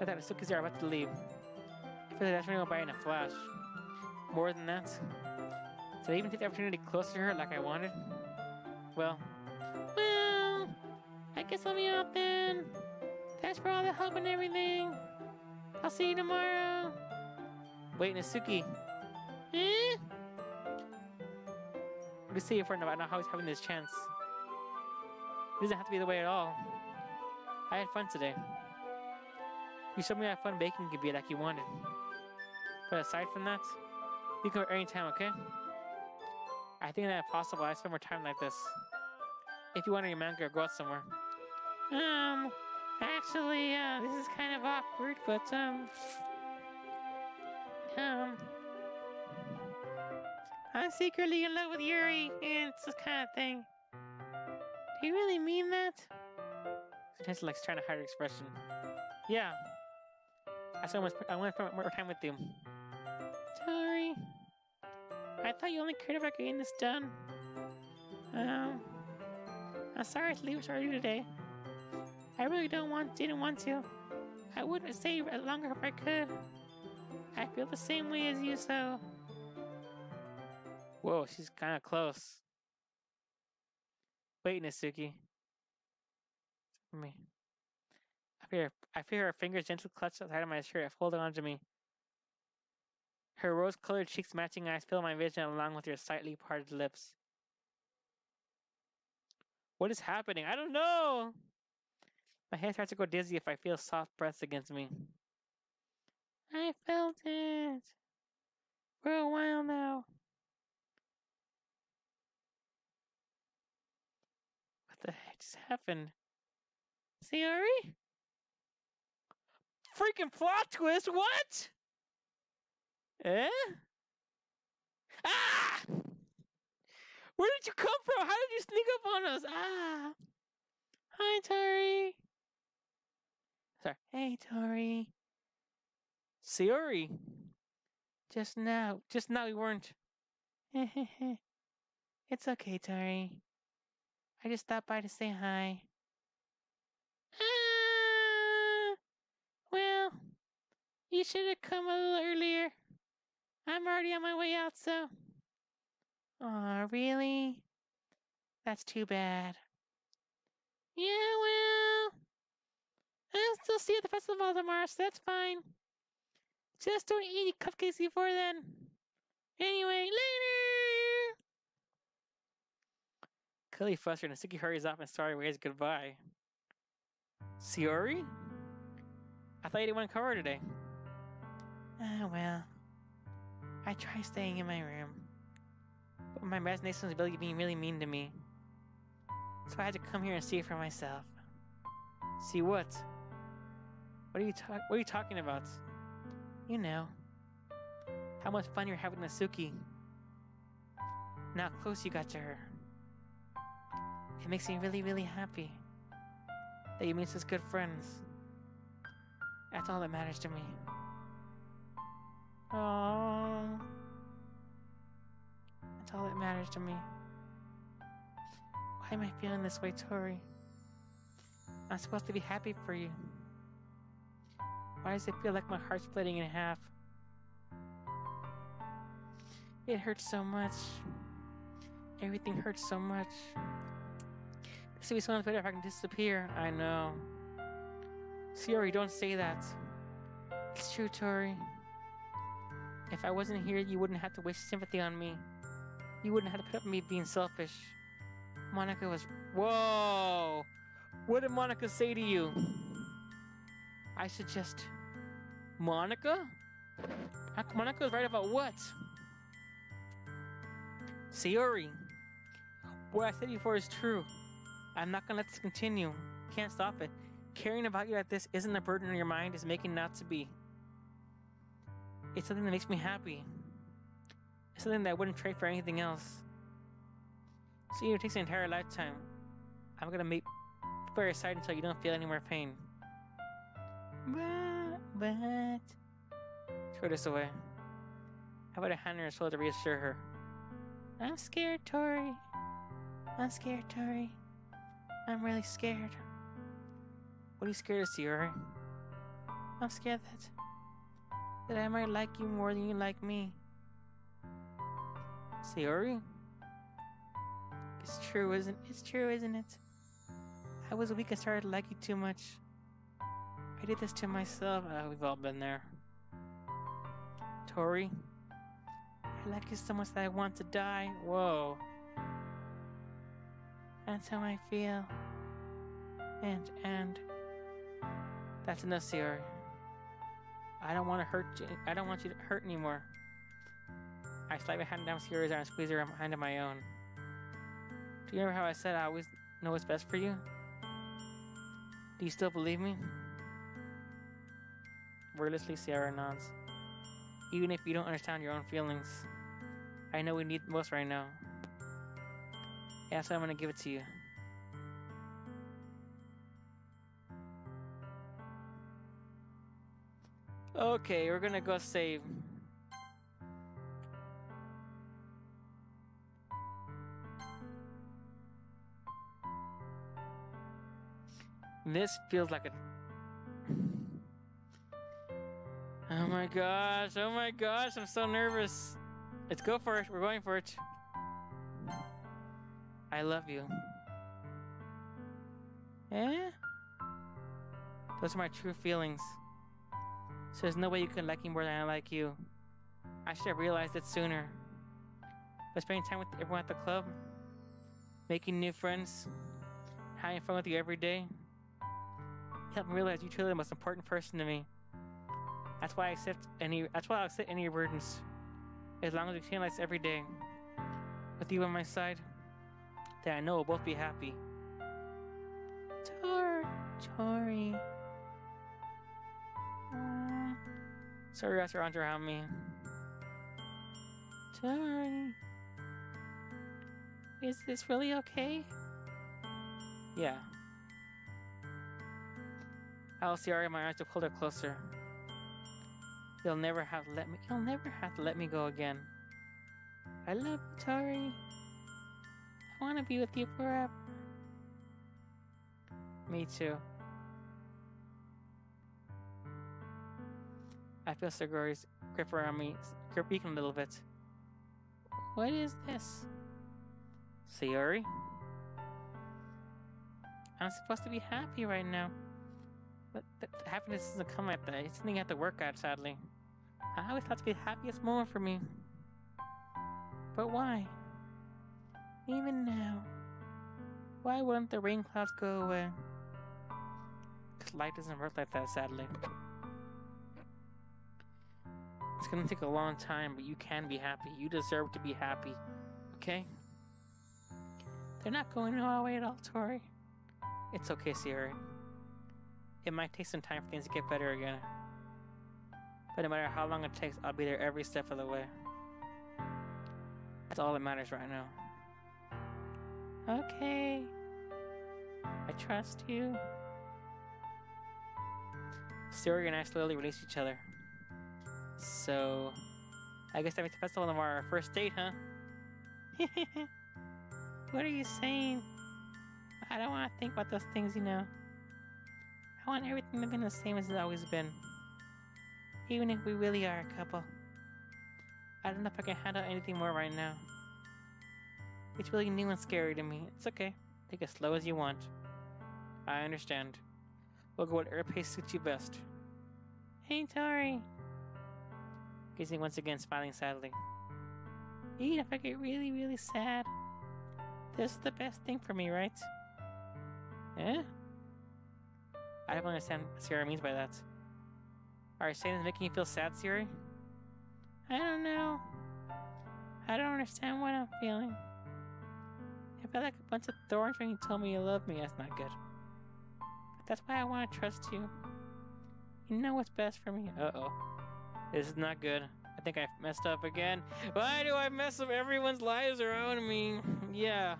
I thought Suki's are about to leave. I feel like that's go by in a flash. More than that, did I even take the opportunity close to her like I wanted? Well, well, I guess I'll be out then. Thanks for all the help and everything. I'll see you tomorrow. Wait, Natsuki. Eh? What do you friend about not how he's having this chance? It doesn't have to be the way at all. I had fun today. You me how fun baking could be like you wanted. But aside from that, you can go anytime, okay? I think that's possible. I spend more time like this. If you want to your manga go out somewhere. Um, actually, uh, this is kind of awkward, but, um... Um... I'm secretly in love with Yuri, and it's this kind of thing. Do you really mean that? Sometimes like trying to hide her expression. Yeah. I said I want to spend more time with you. Sorry. I thought you only cared about getting this done. Um, I'm sorry to leave so early today. I really don't want, didn't want to. I wouldn't stay longer if I could. I feel the same way as you, so. Whoa, she's kind of close. Wait, Natsuki. For me. I feel, her, I feel her fingers gently clutched side of my shirt, holding on to me. Her rose-colored cheeks matching eyes fill my vision along with her slightly parted lips. What is happening? I don't know! My head starts to go dizzy if I feel soft breaths against me. I felt it. For a while now. What the heck just happened? Sayori? Freaking plot twist, what? Eh? Ah! Where did you come from? How did you sneak up on us? Ah! Hi, Tori. Sorry. Hey, Tori. Sayori. Just now. Just now we weren't. it's okay, Tori. I just stopped by to say hi. Ah! Well, you should have come a little earlier. I'm already on my way out, so. Aw, really? That's too bad. Yeah, well. I'll still see you at the festival tomorrow, so that's fine. Just don't eat any cupcakes before then. Anyway, later! Clearly frustrated, Natsuki hurries off and Sayori waves goodbye. Sayori? I thought you didn't want to cover today. Ah, well. I try staying in my room. But my imagination was really being really mean to me. So I had to come here and see it for myself. See what? What are you talk what are you talking about? You know. How much fun you're having with Suki. Now how close you got to her. It makes me really, really happy that you made such good friends. That's all that matters to me. Oh, that's all that matters to me. Why am I feeling this way, Tori? I'm supposed to be happy for you. Why does it feel like my heart's splitting in half? It hurts so much. Everything hurts so much. This would be so much better if I can disappear. I know. Sayori, don't say that. It's true, Tori. If I wasn't here, you wouldn't have to waste sympathy on me. You wouldn't have to put up with me being selfish. Monika was. Whoa! What did Monika say to you? I suggest. Monika? Uh, Monika? Monika was right about what? Sayori. What I said before is true. I'm not gonna let this continue. Can't stop it. Caring about you like this isn't a burden on your mind, it's making not to be. It's something that makes me happy. It's something that I wouldn't trade for anything else. Seeing you takes an entire lifetime. I'm gonna make by your side until you don't feel any more pain. But, but... Throw this away. How about a hand on her shoulder to reassure her? I'm scared, Tori. I'm scared, Tori. I'm really scared. What are you scared of, Sayori? I'm scared that that I might like you more than you like me. Sayori? It's true, isn't it? it's true, isn't it? I was weak and started to like you too much. I did this to myself. Uh, we've all been there. Tori, I like you so much that I want to die. Whoa. That's how I feel. And, and, that's enough, Sayori. I don't want to hurt you. I don't want you to hurt anymore. I slide my hand down Sayori's arm and squeeze her hand in my own. Do you remember how I said I always know what's best for you? Do you still believe me? Wordlessly, Sayori nods. Even if you don't understand your own feelings, I know we need most right now. Yeah, so I'm gonna give it to you. Okay, we're gonna go save. This feels like a. Oh my gosh, oh my gosh, I'm so nervous. Let's go for it, we're going for it. I love you. Eh? Those are my true feelings. So there's no way you can like me more than I like you. I should have realized it sooner. But spending time with everyone at the club, making new friends, having fun with you every day, helped me realize you truly the most important person to me. That's why I accept any. That's why I accept any burdens, as long as we can lights every day. With you on my side, then I know we'll both be happy. Tor, Tori. Sorry, arms around me. Tori. Is this really okay? Yeah. I'll see in my arms to pull her closer. You'll never have to let me you'll never have to let me go again. I love you, Tori. I wanna be with you forever. Me too. I feel Sayori's grip around me creaking a little bit. What is this? Sayori? I'm supposed to be happy right now. But happiness doesn't come like that. It's something you have to work at, sadly. I always thought to be the happiest moment for me. But why? Even now. Why wouldn't the rain clouds go away? Because life doesn't work like that, sadly. It's gonna take a long time, but you can be happy. You deserve to be happy. Okay? They're not going away at all, Tori. It's okay, Sayori. It might take some time for things to get better again. But no matter how long it takes, I'll be there every step of the way. That's all that matters right now. Okay. I trust you. Sayori and I slowly release each other. So, I guess that makes the festival of our first date, huh? what are you saying? I don't want to think about those things, you know. I want everything to be the same as it's always been. Even if we really are a couple. I don't know if I can handle anything more right now. It's really new and scary to me. It's okay. Take as slow as you want. I understand. We'll go whatever pace suits you best. Hey, Tori! Gazing once again, smiling sadly. Even if I get really, really sad, this is the best thing for me, right? Eh? I don't understand what Sayori means by that. Are you saying it's making you feel sad, Sayori? I don't know. I don't understand what I'm feeling. I felt like a bunch of thorns when you told me you love me. That's not good. But that's why I want to trust you. You know what's best for me. Uh-oh. This is not good. I think I messed up again. Why do I mess up everyone's lives around me? Yeah.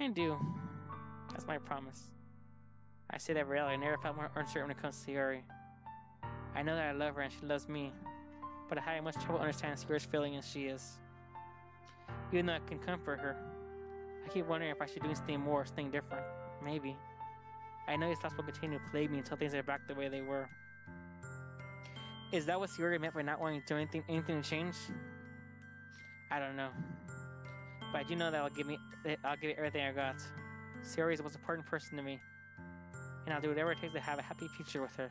I do. That's my promise. I say that really. I never felt more uncertain when it comes to Yuri. I know that I love her and she loves me, but I have much trouble understanding Sayori's feeling as she is. Even though I can comfort her, I keep wondering if I should do something more, something different. Maybe. I know these thoughts will continue to plague me until things are back the way they were. Is that what Sayori meant by not wanting to do anything, anything to change? I don't know. But I do know that I'll give me, I'll give it everything I got. Sayori is the most important person to me, and I'll do whatever it takes to have a happy future with her.